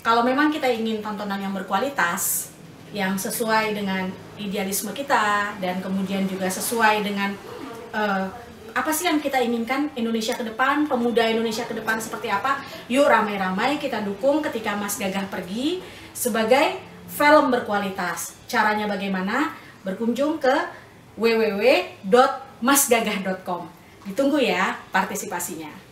kalau memang kita ingin tontonan yang berkualitas, yang sesuai dengan idealisme kita dan kemudian juga sesuai dengan uh, apa sih yang kita inginkan Indonesia ke depan, pemuda Indonesia ke depan seperti apa? Yuk ramai-ramai kita dukung ketika Mas Gagah pergi sebagai film berkualitas. Caranya bagaimana? Berkunjung ke www.masgagah.com. Ditunggu ya partisipasinya.